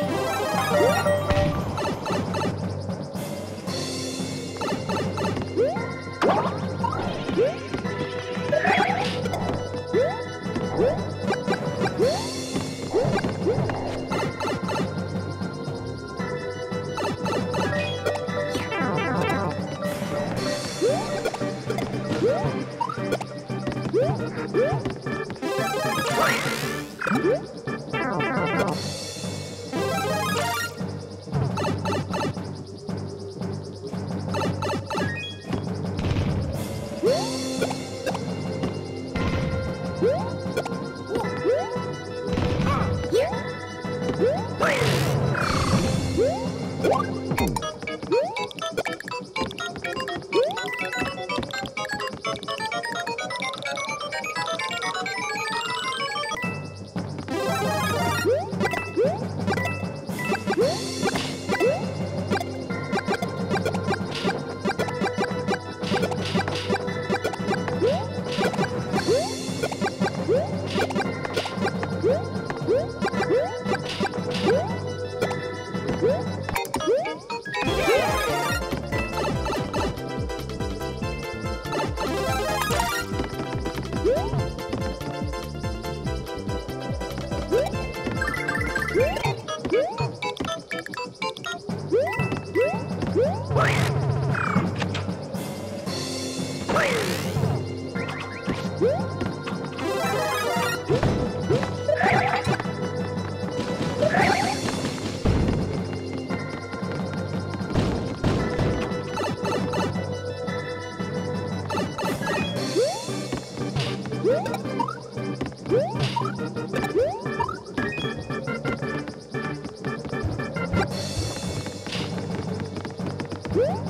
Música Woo!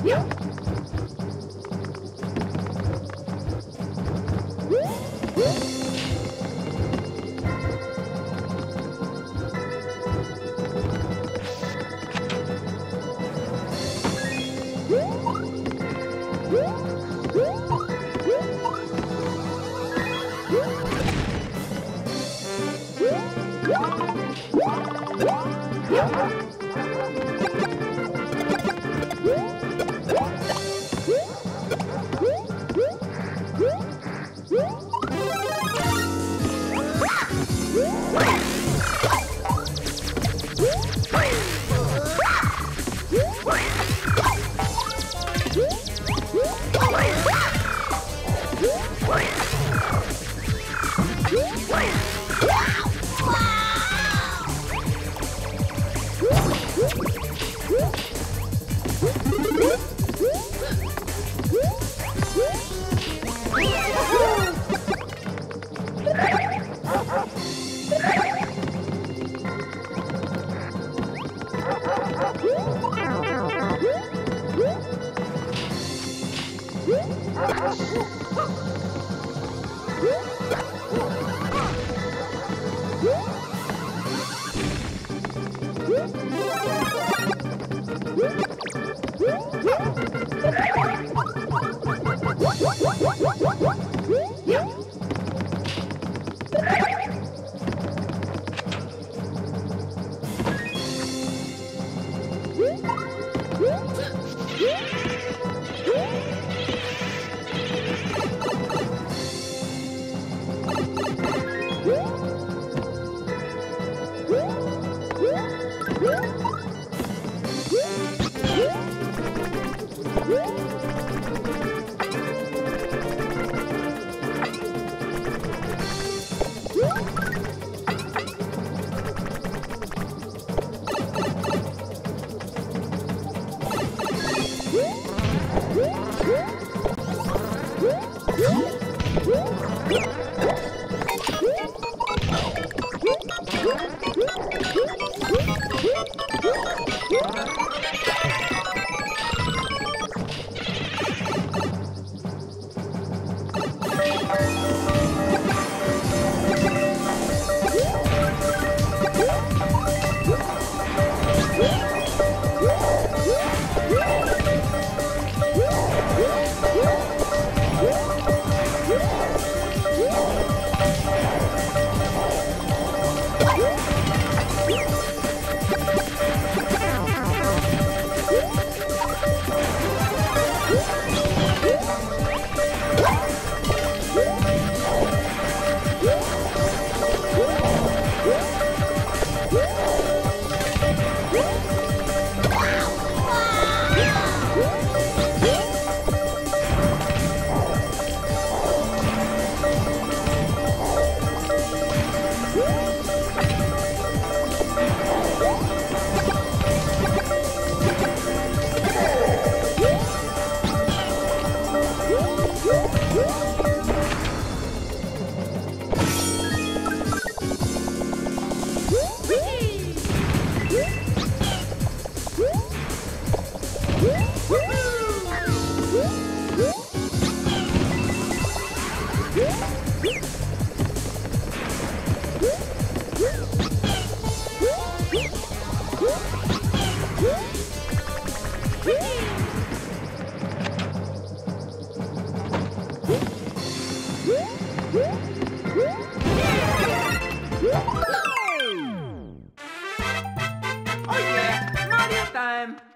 Wow! Woo! time.